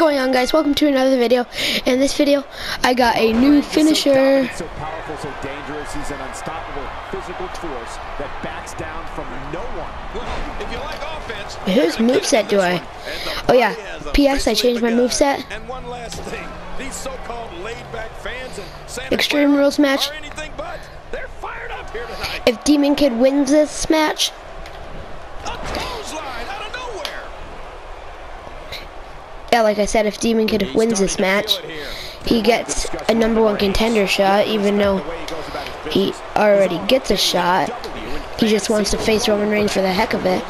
going on guys? Welcome to another video. In this video, I got a new finisher. So powerful, so dangerous. He's an unstoppable physical force that backs down from no one. Well, if you like offense, Whose moveset do I? Oh yeah, P.S. I changed my moveset. And one last thing, these so-called laid-back fans in Santa Extreme Rules match. anything but. They're fired up here tonight. If Demon Kid wins this match, A clothesline out of nowhere. Yeah, like I said, if Demon Kid wins this match, he gets a number one contender shot, even though he already gets a shot. He just wants to face Roman Reigns for the heck of it.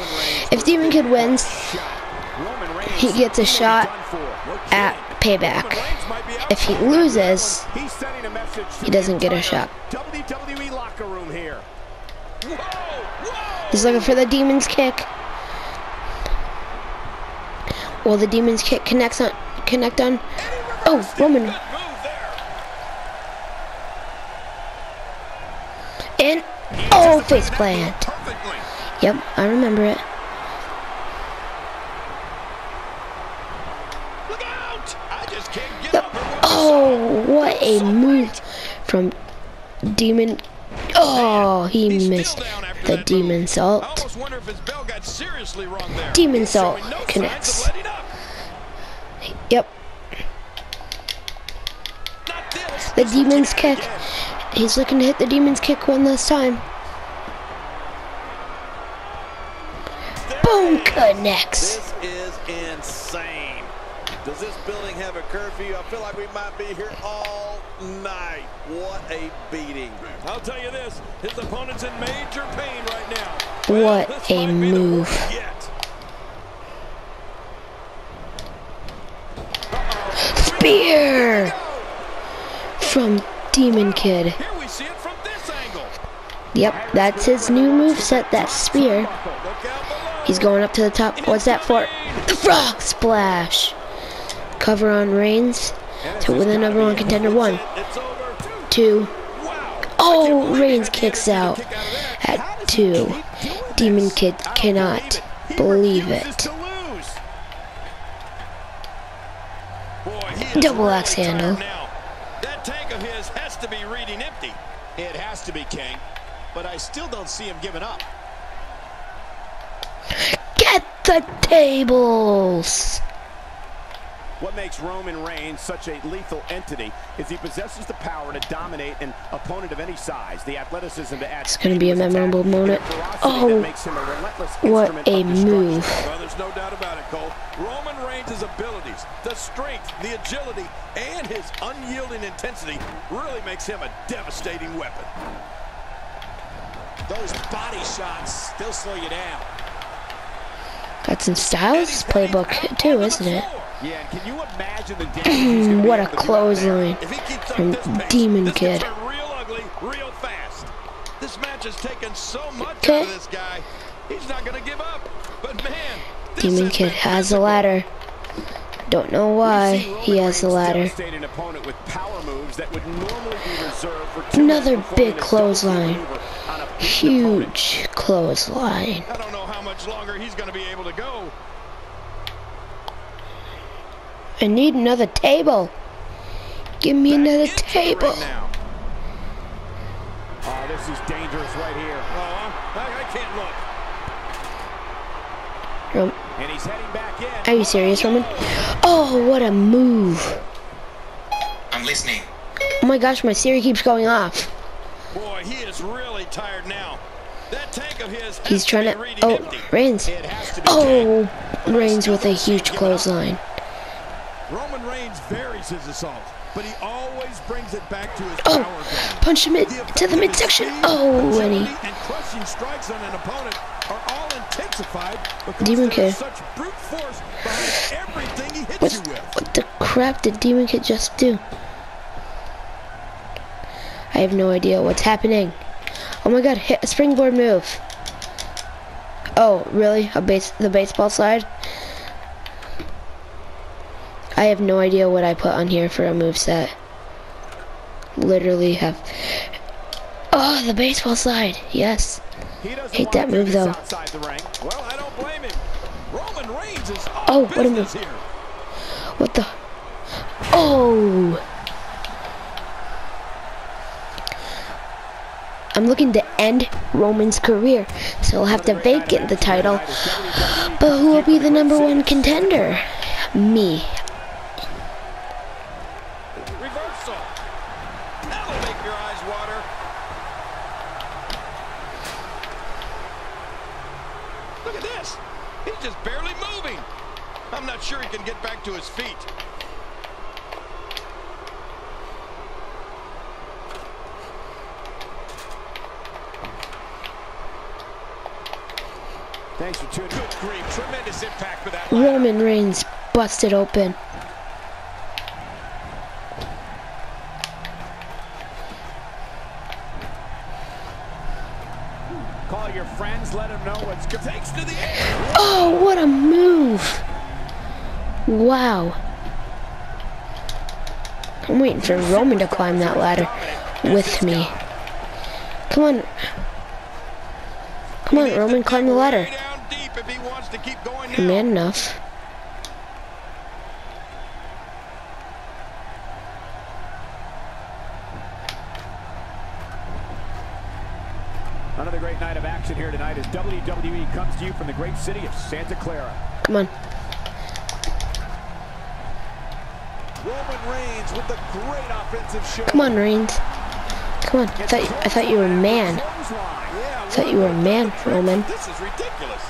If Demon Kid wins, he gets a shot at Payback. If he loses, He's sending a message to he doesn't get a shot. WWE locker room here. Whoa, whoa. He's looking for the Demon's kick. Will the Demon's kick connects on connect on? Oh, Roman. And oh, face plant. Yep, I remember it. Oh, what a move from Demon. Oh, he missed the Demon Salt. almost wonder if his bell got seriously wrong there. Demon Salt showing no signs of connects. Yep, the Demon's kick. He's looking to hit the Demon's kick one last time. Boom, connects. This. Does this building have a curfew? I feel like we might be here all night. What a beating. I'll tell you this, his opponent's in major pain right now. What this a might be the move. Spear from Demon Kid. Here we see it from this angle. Yep, that's his new move set. that spear. Look out below. He's going up to the top. What's that for? The frog splash. Cover on Reigns to win the number one contender. One, two. Oh, Reigns kicks out at two. Demon Kid cannot believe it. to lose. Boy, he is Double axe handle. That tank of his has to be reading empty. It has to be King, but I still don't see him giving up. Get the tables. What makes Roman Reigns such a lethal entity is he possesses the power to dominate an opponent of any size, the athleticism to add It's gonna be a speed to his memorable attack, moment. and the ferocity Oh, makes him a relentless what a move. Well, there's no doubt about it, Cole. Roman Reigns' abilities, the strength, the agility, and his unyielding intensity really makes him a devastating weapon. Those body shots still slow you down. Got some Styles playbook too, isn't it? Yeah, and can you imagine the damage he's gonna be What a able to do out there? clothesline If he keeps up from this pace, Demon Kid. Real ugly, real fast. This match has taken so much Okay. out of this guy. He's not going to give up. But man, Demon Kid has a ladder. Don't know why he has the Reigns ladder. devastate an opponent with power moves that would normally be reserved for two Another big clothesline. maneuver on a beaten opponent. Huge clothesline. I don't know how much longer he's going to be able to go. I need another table. Give me Back another table. Right. Oh, this is dangerous right here. Oh, I'm- I, I can't look. Rom- And he's heading back in. Are you serious, Roman? Oh, what a move. I'm listening. Oh my gosh, my Siri keeps going off. Boy, he is really tired now. That tank of his He's trying be to. Oh, empty. Reigns. It has to be Oh, Reigns with a huge clothesline. Roman Reigns varies his assault, but he always brings it back to his Oh, power game. punch him in The to the midsection. Oh, and he. and crushing strikes on an opponent are all intensified Demon Kid. such brute force behind everything he hits What, you with. what the crap did Demon Kid just do? I have no idea what's happening. Oh my god, hit a springboard move. Oh, really? A base the baseball slide? I have no idea what I put on here for a move set. Literally have Oh, the baseball slide. Yes. Hate that move, though. Well, I don't blame him. Roman Reigns is Oh, what a move. here. What the? Oh! I'm looking to end Roman's career, so he'll have to vacate the title. But who will be the number one contender? Me. Reversal. That'll make your eyes water. Look at this. He's just barely moving. I'm not sure he can get back to his feet. Thanks for tuning in. Good grief. Tremendous impact for that. Roman Reigns busted open. Call your friends, let them know what's good. Takes to the I'm waiting for Roman to climb that ladder with me. Come on. Come on, Roman, climb the ladder. Way down deep if he wants to keep going You're man enough. Another great night of action here tonight as WWE comes to you from the great city of Santa Clara. Come on. Roman Reigns with the great offensive show. Come on, Reigns. Come on. I thought, I thought you were a man. I thought you were a man, Roman. This is ridiculous.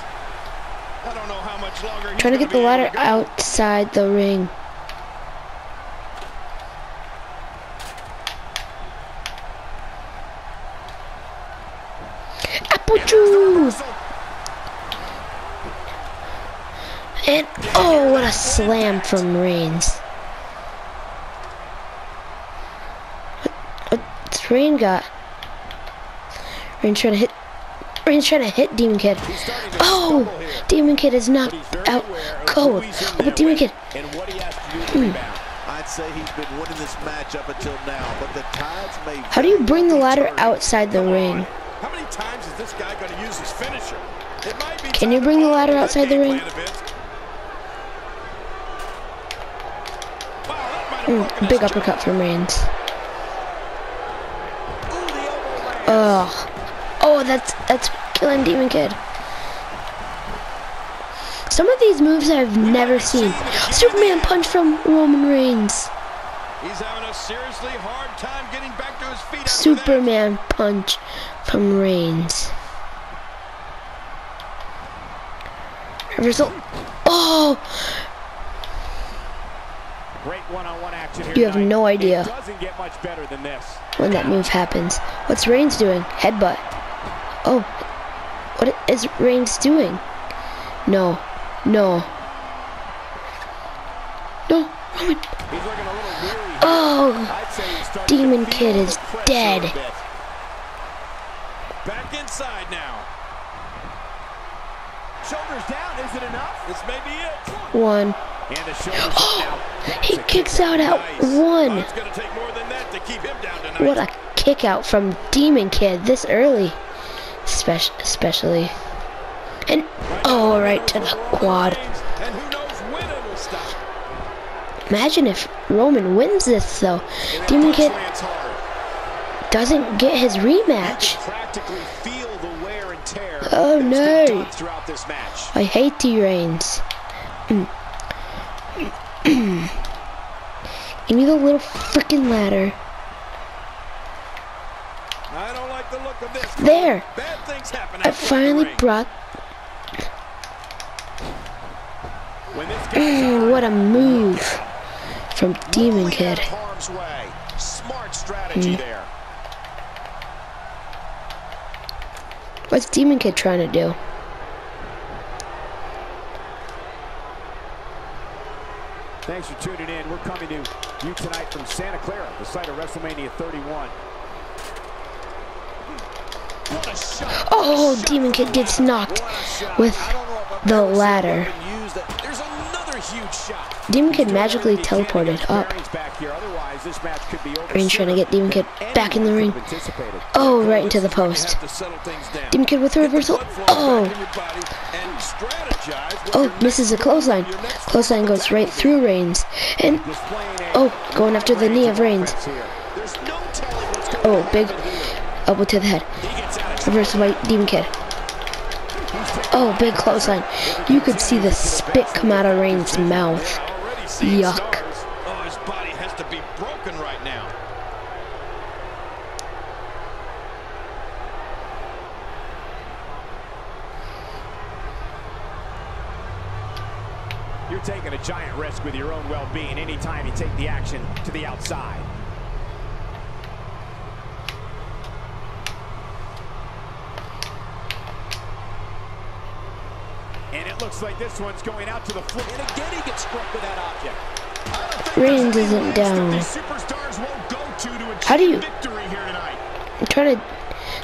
I don't know how much longer Trying to get the ladder outside the ring. Apple juice! And oh, what a slam from Reigns. Reigns got? Reigns trying to hit. Reigns trying to hit Demon Kid. Oh, Demon Kid is knocked out cold. Oh, but Demon Kid. And what he has to do to. I'd say he's been winning this match up until now, but the tides may. How do you bring the ladder outside the ring? How many times is this guy going to use his finisher? It might be Can you bring the ladder outside the ring? plan a bit. Wow, that might have Mm, big uppercut from Reigns. Ooh, the elbow lands. Ugh. Oh, that's that's killing Demon Kid. Some of these moves I've never seen. Superman punch from Roman Reigns. He's having a seriously hard time getting back to his feet. Superman punch from Reigns. Reversal. Oh, Great one-on-one action here You have tonight. no idea. It doesn't get much better than this. when that move happens. What's Reigns doing? Headbutt. Oh, what is Reigns doing? No, no, no, Roman. He's looking a little weary. Oh, I'd say he's starting to Demon Kid is dead. Back inside now. Shoulders down, is it enough? This may be it. one. And the shoulders now. That's He kicks out at one. It's going to take more than that to keep him down tonight. What a kick out from Demon Kid this early, Spec- especially. And oh, right to the quad. And who knows when it will stop. Imagine if Roman wins this though. Demon Kid doesn't get his rematch. practically feel the wear and tear Oh, no. done throughout this match. I hate T Reigns. Mm. Give me the little freaking ladder. I don't like the look of this. There. Bad things happen I the finally brought. When this Mm, what a move from Demon Kid. out of harm's way. Smart strategy Mm. there. What's Demon Kid trying to do? Thanks for tuning in. We're coming to you tonight from Santa Clara, the site of WrestleMania 31. Oh, Demon Kid gets knocked with the ladder. Demon Kid magically teleported up. Reigns trying to get Demon Kid back in the ring. Oh, right into the post. Demon Kid with a reversal. Oh, oh, misses a clothesline. Clothesline goes right through Reigns. And, oh, going after the knee of Reigns. Oh, big elbow to the head. Reversal by Demon Kid. Oh, big clothesline. You could see the spit come out of Reigns' mouth. Yuck. Oh, his body has to be broken right now. You're taking a giant risk with your own well-being anytime you take the action to the outside. Looks like this one's going out to the floor. And again, he gets struck with that object. Reigns isn't down. These superstars won't go to to How do you- victory here tonight. I'm trying to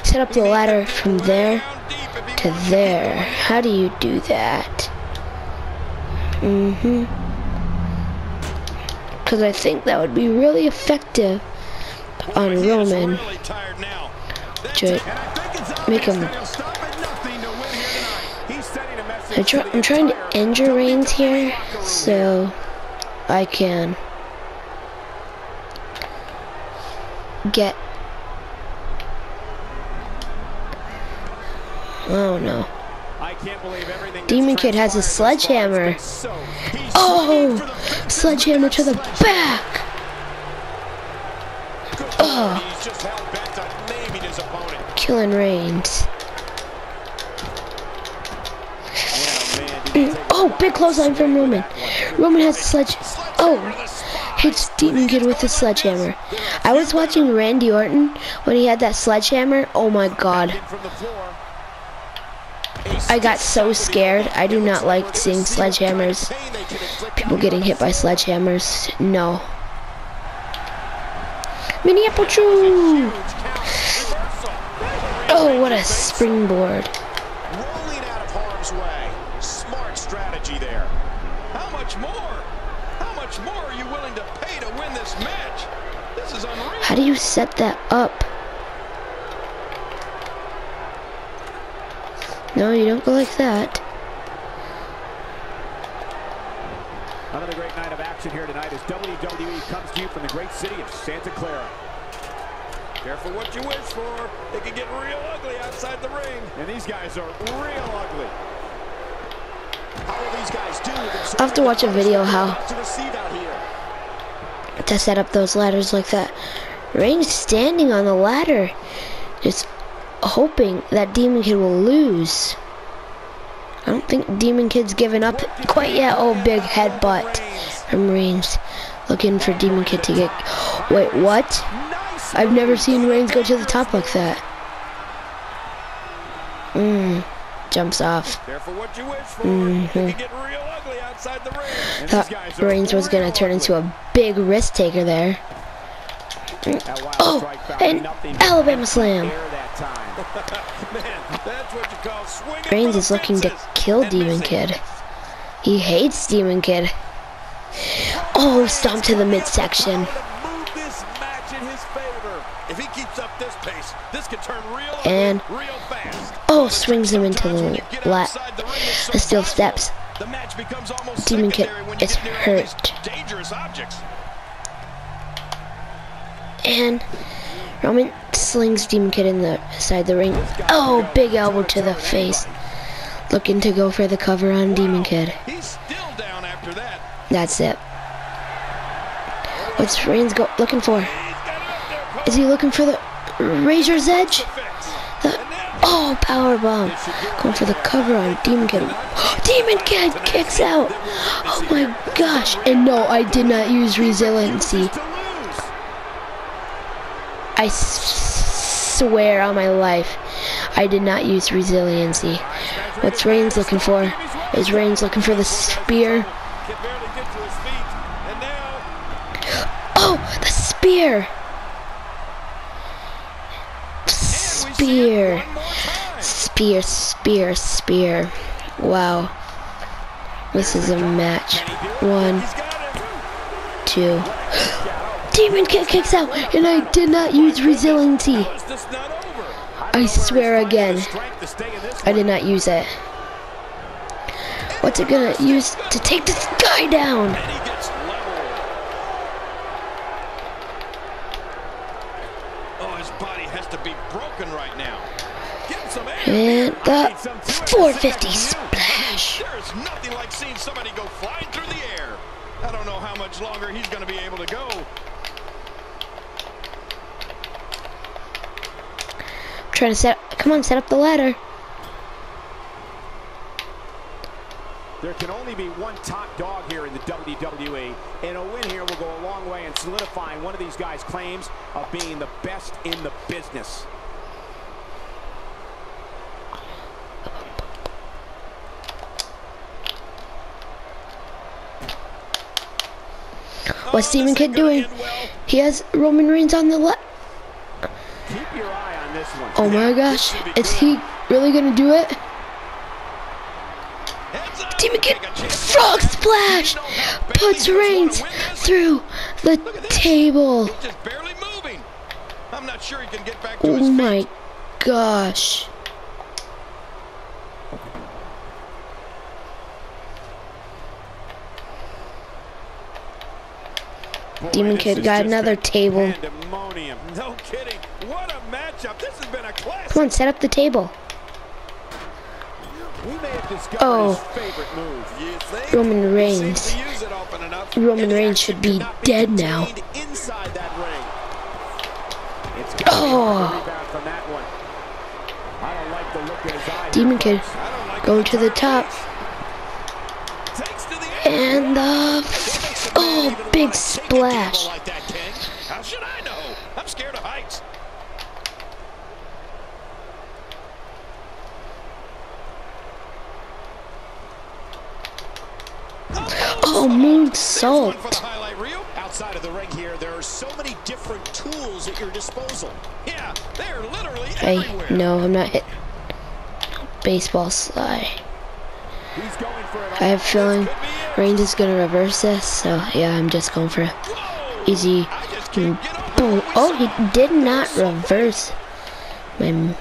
set up the ladder from there Down deep if he to there. How do you do that? Mm-hmm. Because I think that would be really effective on Roman. really tired now. That's to it. And I think it's Make him- I try, I'm trying to entire injure Reigns here, so I can get. Oh no. I can't believe everything Demon Kid has a transpired thus far. It's sledgehammer. Oh! swinging for the fences Sledgehammer to the back! Oh. Lord, He's Oh, big clothesline from Roman. Roman has a sledge. Oh, hits Demon Kid with the sledgehammer. I was watching Randy Orton when he had that sledgehammer. Oh my god. I got so scared. I do not like seeing sledgehammers. People getting hit by sledgehammers. No. Mini apple chew. Oh, what a springboard. Much more? How much more are you willing to pay to win this match? This is unreal. How do you set that up? No, you don't go like that. Another great night of action here tonight as WWE comes to you from the great city of Santa Clara. Careful what you wish for. It can get real ugly outside the ring. And these guys are real ugly. I'll have to watch a video how to set up those ladders like that. Reigns standing on the ladder, just hoping that Demon Kid will lose. I don't think Demon Kid's given up quite yet. Oh, big headbutt from Reigns. Looking for Demon Kid to get. Wait, what? I've never seen Reigns go to the top like that. Mmm. Jumps off. Careful what you wish for. Mhm. It can get real ugly outside the ring. And these Thought Reigns was gonna turn into a big risk taker there. Oh, and Alabama slam. air that time. Man, that's what you call swinging Reigns is looking to kill Demon. Kid. He hates Demon Kid. Oh, stomp to the midsection. And- real fast. Oh, swings him into the get the ring, so the steel steps. The match becomes almost Demon Kid is get near all these hurt. Dangerous objects. And Roman slings Demon Kid in the side of the ring. Oh, big elbow to the face. Looking to go for the cover on Demon Kid. He's still down after that. That's it. What's Reigns go looking for? Is he looking for the Razor's Edge? The, oh, power bomb. Going for the cover on Demon Kid. Demon Kid kicks out. Oh my gosh. And no, I did not use resiliency. I s- swear on my life, I did not use resiliency. What's Reigns looking for? Is Reigns looking for the spear? Can barely get to his feet. And now Oh, the spear! we see it Spear. Spear, spear, spear. Wow. This is a match. One, two. Demon Kid kicks out, and I did not use resiliency. Is this not over? I swear again, Strength to stay in this I did not use it. What's it gonna use to take this guy down? And he gets leveled. Oh, his body has to be broken right now. Getting some air. And the 450 splash. There is nothing like seeing somebody go flying through the air. I don't know how much longer he's going to be able to go. Trying to set, come on, set up the ladder. There can only be one top dog here in the WWE, and a win here will go a long way in solidifying one of these guys' claims of being the best in the business. What's Demon this Kid doing? He has Roman Reigns on the left. Keep your eye on. Oh my gosh, is he really gonna do it? Heads up. Demon Kid, Take a chance. frog splash, You know how badly puts Reigns to win this. through the Look at this. table. He's just barely moving. I'm not sure he can get back to Oh his feet. my gosh. Boy, Demon Kid got another table. No kidding. What a matchup. This has been a classic. Come on, set up the table. We may have discovered Oh. his favorite move. You think? Roman Reigns. to use it often enough. Roman Reigns should be dead now. Inside that ring. It's got to be a Oh. from that one. I don't like the look his eye. Demon Kid going to the top. Takes to the. And the oh, big splash. Like that, King. How should I know? I'm scared of heights. Oh, moonsault. for the highlight reel. Outside of the ring here, there are so many different tools at your disposal. Yeah, they're literally Hey, everywhere. no, I'm not hit. Baseball slide. He's going for it I have feeling Could be it. Reigns is gonna reverse this, so yeah, I'm just going for it. Easy. I just can't get over Boom. Oh, he did not reverse my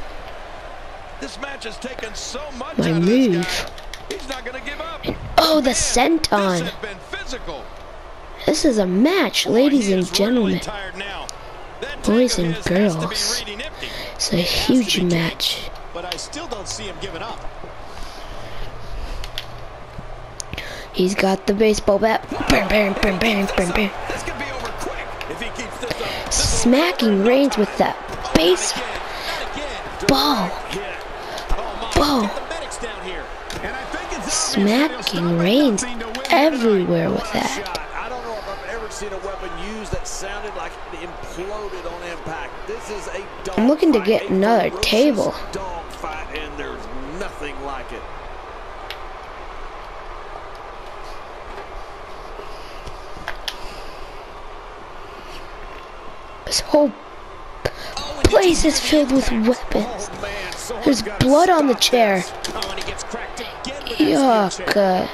This match has taken so much My move. He's not going to give up. Oh, the senton. This has been physical. This is a match, ladies and gentlemen. tired now. That Boys and his has to be girls. It's a huge match. But I still don't see him giving up. He's got the baseball bat. Bam, bam, bam, bam, bam, bam. This could be over quick if he keeps this up. This will Smacking Reigns with that base ball. Ball. Get the medics down here. And I think it's Smacking Reigns everywhere with that. Shot. I don't know if I've ever seen a weapon used that sounded like it imploded on impact. This is a dog I'm looking to fight, get a another ferocious table. Dog fight, and there's nothing like it. This whole place is filled with weapons. There's blood on the chair. Yuck.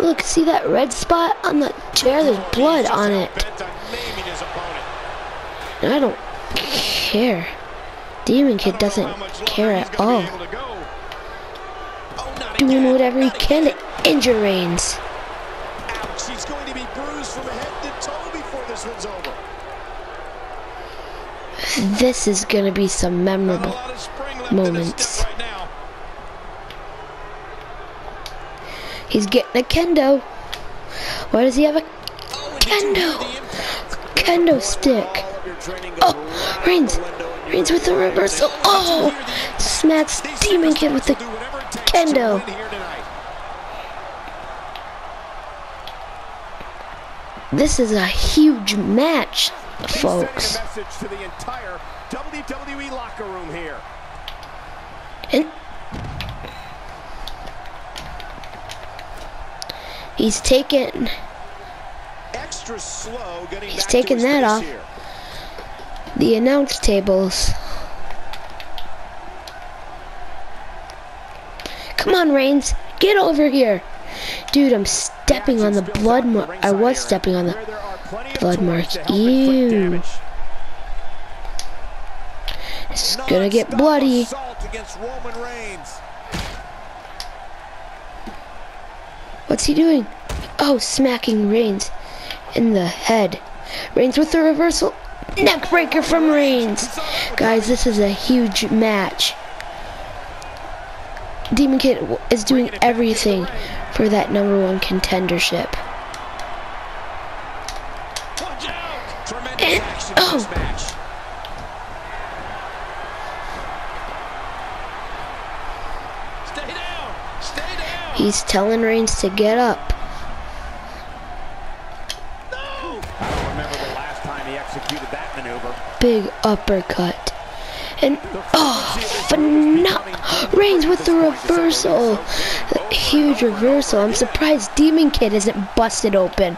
Look, see that red spot on the chair? There's blood on it. I don't care. Demon Kid doesn't care at all. Doing whatever he can to injure Reigns. Going to be bruised from head to toe before this one's over. This is gonna be some memorable. moments. Right. He's getting a kendo. Why does he have a Oh, kendo? Kendo stick? All of your training goes Oh, Reigns. the window, and Reigns with the reversal. Oh, smacks Demon Kid with the Do whatever oh, it takes to kendo. win here tonight. This is a huge match, folks. sending a message to the entire WWE locker room here. And he's taking Extra slow getting He's taking that off. here. the announce tables. Come on, Reigns. Get over here. Dude, I'm stepping on the blood. I was stepping on the Where there are plenty of blood tools mark. to help inflict Ew. It's gonna get bloody. assault against Roman Reigns. What's he doing? Oh, smacking Reigns in the head. Reigns with the reversal. Neck breaker from Reigns. Guys, this is a huge match. Demon Kid is doing everything for that number one contendership. Watch out! Tremendous And- action in this oh. match. Stay down! Stay down! He's telling Reigns to get up. No! I don't remember the last time he executed that maneuver. Big uppercut. And oh, phenomenal. Reigns with the reversal. Huge reversal. I'm surprised Demon Kid isn't busted open.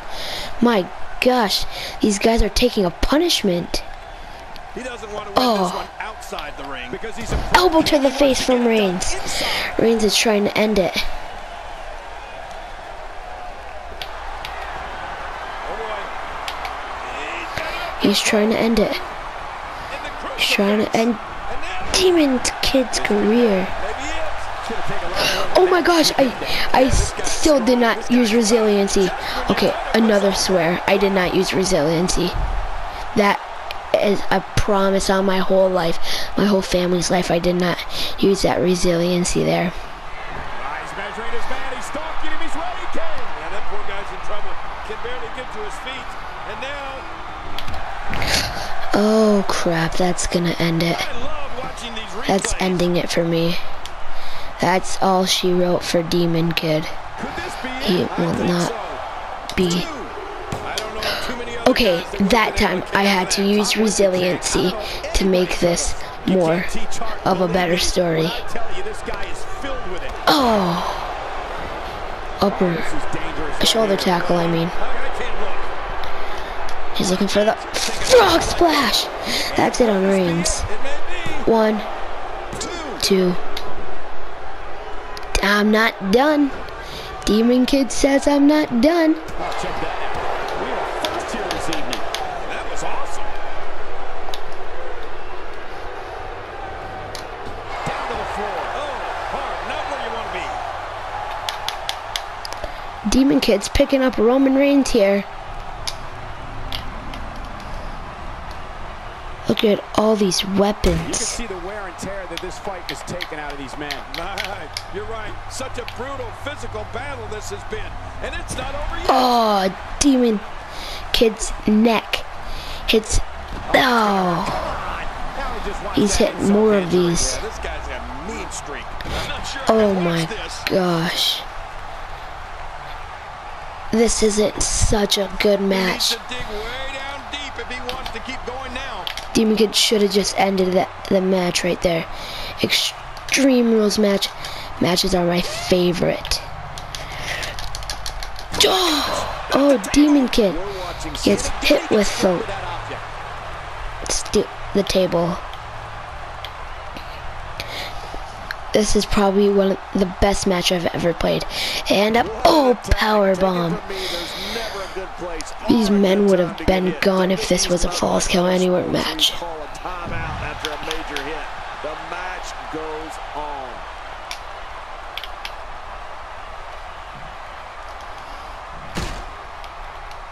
My gosh, these guys are taking a punishment. He doesn't want to Oh. this one outside the ring. Because he's a Elbow to the face from Reigns. Reigns is trying to end it. Oh boy. He's trying to end it. He's trying to end Demon Kid's career. Oh my gosh, I I still did not use resiliency. Okay, another swear. I did not use resiliency. That is a promise on my whole life, my whole family's life. I did not use that resiliency there. He's measuring his man. He's stalking him. He's ready, King. Yeah, that poor guy's in trouble. Can barely get to his feet. And now, Oh crap, that's gonna end it. I love watching these replays. That's ending it for me. That's all she wrote for Demon Kid. Could this be it? He will not be. Two. I don't know too many other Okay, that time I had to use resiliency to make this more of a better story. I tell you, this guy is filled with it. Oh. Upper This is dangerous. a shoulder tackle, I mean. I, I can't look. He's looking for the frog splash. That's it on. It. One, two. I'm not done. Demon Kid says I'm not done. Demon Kid's picking up Roman Reigns here. Look at all these You can weapons. see the wear and tear that this fight has taken out of these men. Right. You're right. Such a brutal physical battle this has been. And it's not over yet. Oh, Demon Kid's neck hits. Oh, oh. Now he just wants he's hitting more of these. This guy's a mean streak. I'm not sure I Oh my gosh. This isn't such a good match. Demon Kid should have just ended the match right there. Extreme Rules match. Matches are my favorite. Oh, oh Demon Kid gets hit with the, the table. This is probably one of the best match I've ever played. And a, oh, power bomb. For me, there's never a good place. These men would have been gone if this was a Falls Count Anywhere match. Call a timeout after a major hit. The match goes on.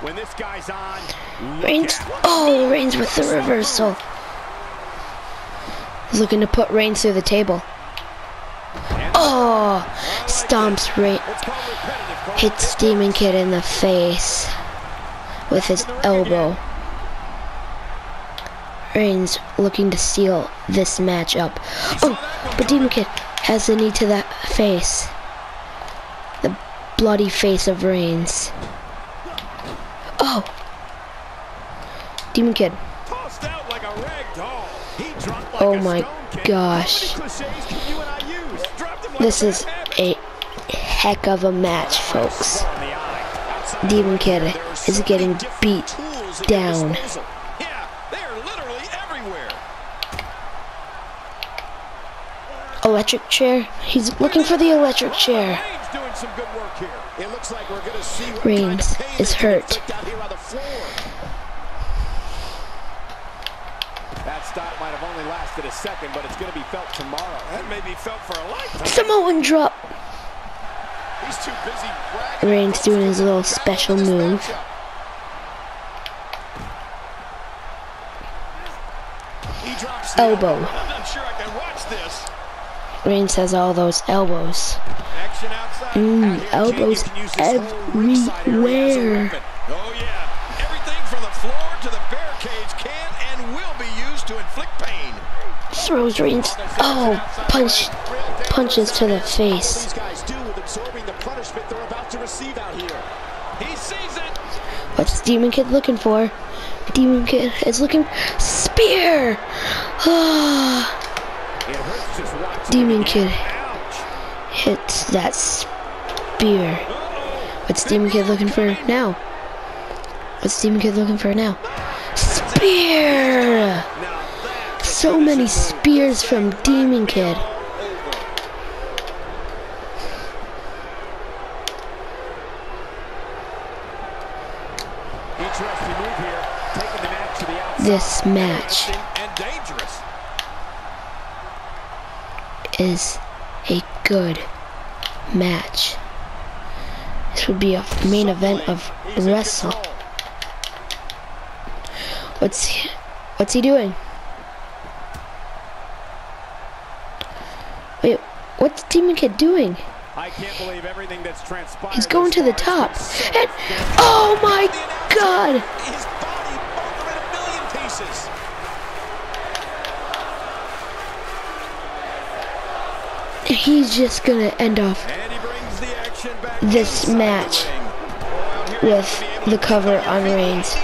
When this guy's on, Reigns, oh, Reigns with the reversal. He's looking to put Reigns through the table. Oh, stomps Reigns, hits Demon Kid in the face with his elbow. Reigns looking to seal this match up. Oh, but Demon Kid has the knee to that face. The bloody face of Reigns. Oh, Demon Kid. Tossed out like a rag doll. He dropped like Oh my gosh. How many cliches can you and I use? Dropped him like This is a heck of a match, folks. On the eye. Outside Demon Kid is getting beat down. Electric chair. He's looking for the electric chair. Reigns is hurt. That stop might have only lasted a second, but it's going to be felt tomorrow. That may be felt for a lifetime. Samoan drop. He's too busy Reigns doing his little special move. matchup. He drops the Elbow. I'm not sure I can watch this. Reigns has all those elbows. Mm, elbows Jamie can use this whole ringside area as a everywhere. Oh, yeah. Everything from the floor to the barricades can and will be used to inflict pain. Throws Reigns. Oh, punch, punches to the face. these guys do with absorbing the punishment they're about to receive out here. He sees it. What's Demon Kid looking for? Demon Kid is looking spear. Demon Kid. Hits that spear. What's Demon Kid looking for now? What's Demon Kid looking for now? Spear. So many spears from Demon Kid. Interesting move here, taking the match to the outside. This match and dangerous. Is a good match. This would be a main event of Wrestle. What's he, what's he doing? Wait, what's Demon Kid doing? I can't believe everything that's transpired. He's going to the top. And oh my god! His body broke him in a million pieces. He's just gonna end off And he brings the action back This match ring. Out here you with have to be able the cover on Reigns.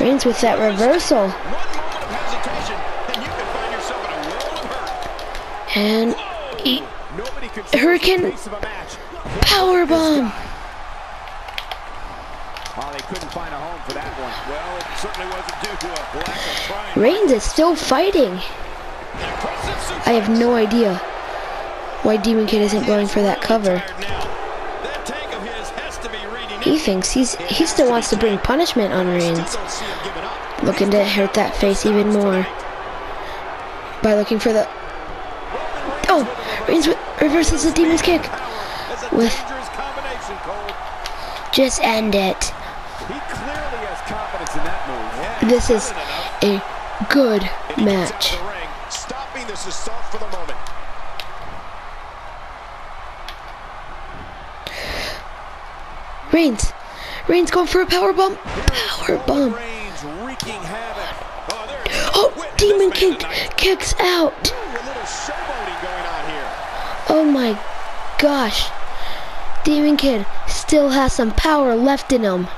Reigns with that reversal. One moment of hesitation, and you can find yourself in a world of hurt. And he, Hurricane the pace of a match. power bomb. They couldn't find a home for that one. Well, it certainly wasn't due to a lack of trying. Reigns is still fighting. I have no idea why Demon Kid isn't going for that cover. He thinks he's he still wants to bring punishment on Reigns, looking to hurt that face even more by looking for the. Oh, Reigns reverses the Demon's kick. With-. Just end it. This is a good match. into the ring, stopping this assault for the moment. Reigns, Reigns going for a power bomb. Power havoc. Oh, Demon Kid kicks out. Oh my gosh. Demon Kid still has some power left in him.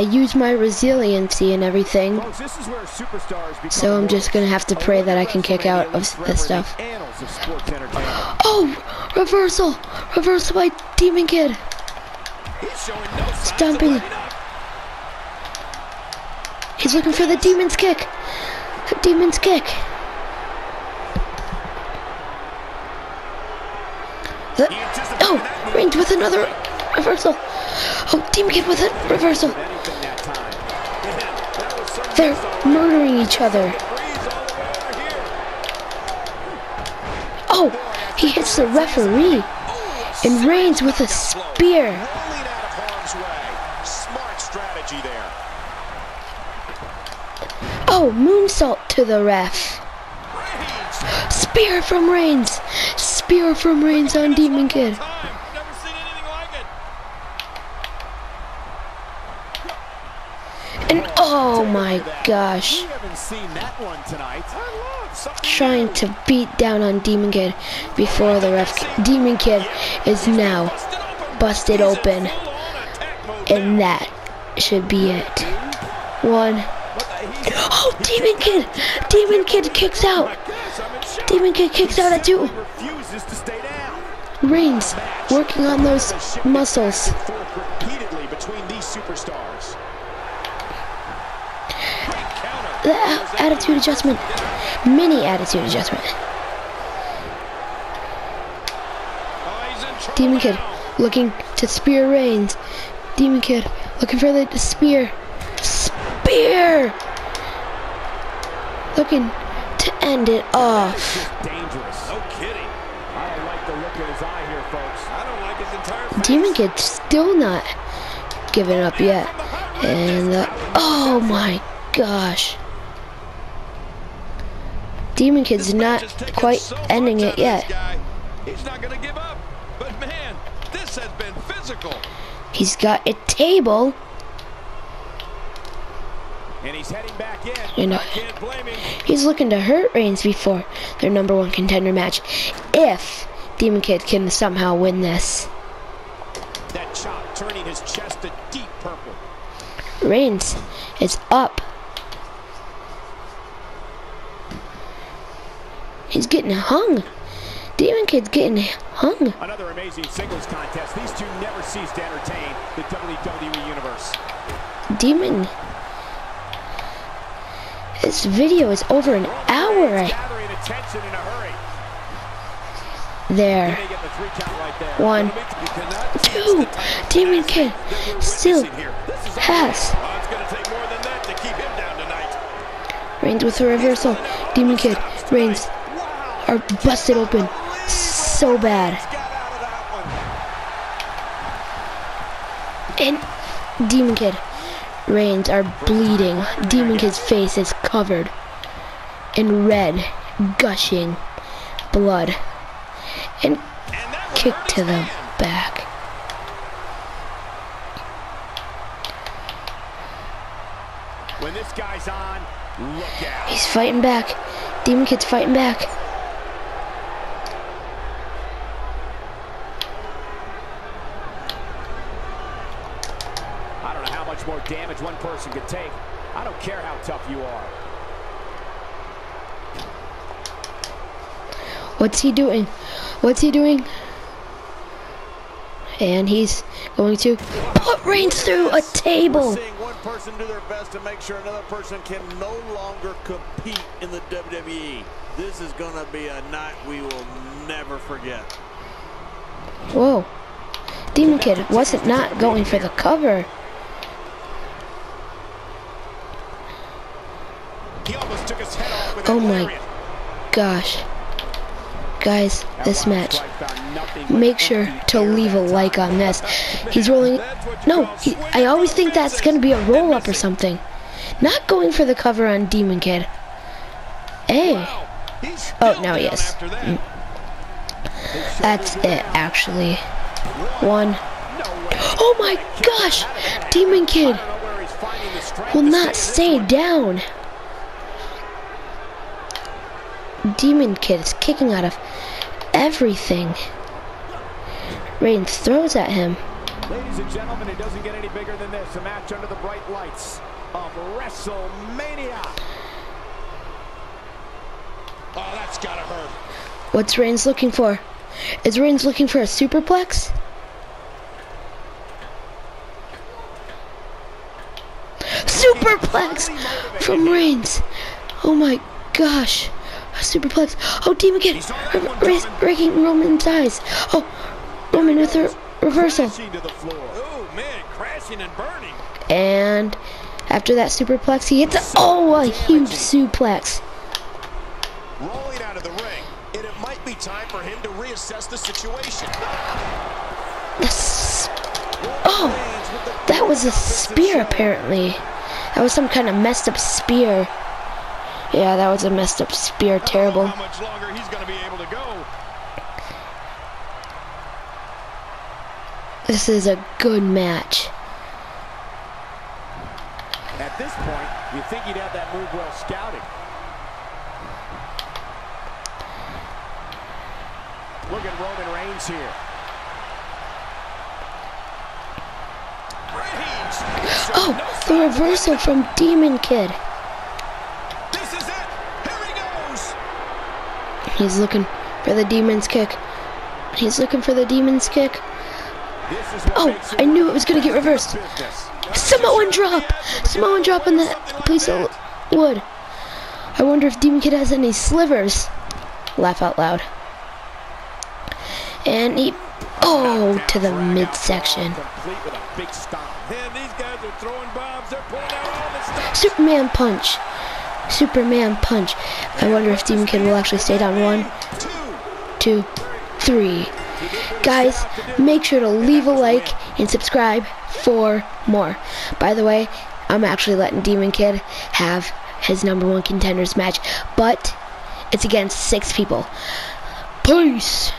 I use my resiliency and everything. Folks, this is where superstars become So I'm just gonna have to pray that I can kick out of this stuff. Annals of sports entertainment. Oh, reversal. Reversal by Demon Kid. He's showing no signs of Stomping. He's looking for the Demon's kick. Demon's kick. The, oh, Reigns with another reversal. Oh, Demon Kid with a reversal. They're murdering each other. Oh, he hits the referee. And Reigns with a spear. Oh, moonsault to the ref. Spear from Reigns. Spear from Reigns on Demon Kid. Time. Never seen anything like it. And oh my gosh. We haven't seen that one tonight. I love something Trying to beat down on Demon Kid before the ref. Demon Kid is now busted busted open. open. He's in full-on attack mode And that should be it. One. But he's- Oh, Demon Kid! Demon Kid kicks out. My gosh, I'm in shock. Demon Kid kicks out at two. Refuses to stay down. Reigns working on those muscles. attitude adjustment. Mini attitude adjustment. Demon Kid looking to spear Reigns. Demon Kid looking for the spear. Spear! Looking to end it off. Dangerous. No kidding. I don't like the look his eye here, folks. I don't like his entire. Demon Kid still not giving up yet. And uh, oh my gosh. Demon Kid's not match has taken quite so ending it yet. He's not to give up. But man, this has been physical. He's got a table. And he's heading back in. You know, blame him. he's looking to hurt Reigns before their number one contender match. If Demon Kid can somehow win this. That chop turning his chest a deep purple. Reigns is up. He's getting hung. Demon Kid's getting hung. Another amazing singles contest. These two never cease to entertain the WWE Universe. Demon. This video is over an hour. Gathering attention in a hurry. There. They get the three count right there. One, You cannot teach two. the type of Demon Kid still witnessing here. This is has. It's going to take more than that to keep him down tonight. Reigns with a reversal. Demon Kid. Reigns are busted open so bad. And Demon Kid. Reigns are bleeding. Demon Kid's face is covered in red, gushing blood. And kick to the back. When this guy's on, look out. He's fighting back. Demon Kid's fighting back. I don't know how much more damage one person could take. I don't care how tough you are. What's he doing? What's he doing? And he's going to put Reigns through a table. We're seeing one person do their best to make sure another person can no longer compete in the WWE. This is going to be a night we will never forget. Whoa. Demon Kid wasn't not going for the cover. He almost took his head off with Oh my gosh. Guys, this match. Make sure to leave a like on this. He's rolling. No, he, I always think that's going to be a roll up or something. Not going for the cover on Demon Kid. Hey, Oh, now he is. Mm. that's it actually. One. Oh my gosh! Demon Kid will not stay down. Demon Kid is kicking out of everything. Reigns throws at him. Ladies and gentlemen, it doesn't get any bigger than this. A match under the bright lights of WrestleMania. Oh, that's gotta hurt. What's Reigns looking for? Is Reigns looking for a superplex? Superplex from Reigns. Oh my gosh. Superplex. Oh, Demon Kid. r- raise- Breaking Roman's eyes. Oh, Roman with a reversal. And after that superplex, he hits a, oh, a huge suplex. Time for him to reassess the situation. Oh, that was a spear apparently. That was some kind of messed up spear. Yeah, that was a messed up spear. Terrible. How much longer he's going to be able to go. This is a good match. At this point, you think he'd have that move well scouted. Look at Roman Reigns here. Reigns. Oh, the reversal from Demon Kid. This is it. Here he goes. He's looking for the Demon's kick. He's looking for the Demon's kick. Oh, I knew it was gonna get reversed. Samoan drop! Samoan drop on that piece of wood. I wonder if Demon Kid has any slivers. Laugh out loud. And he Oh, to the midsection. Superman punch. Superman punch. I wonder if Demon Kid will actually stay down one, two, three. Guys, make sure to leave a like and subscribe for more. By the way, I'm actually letting Demon Kid have his number one contenders match, but it's against six people. Peace.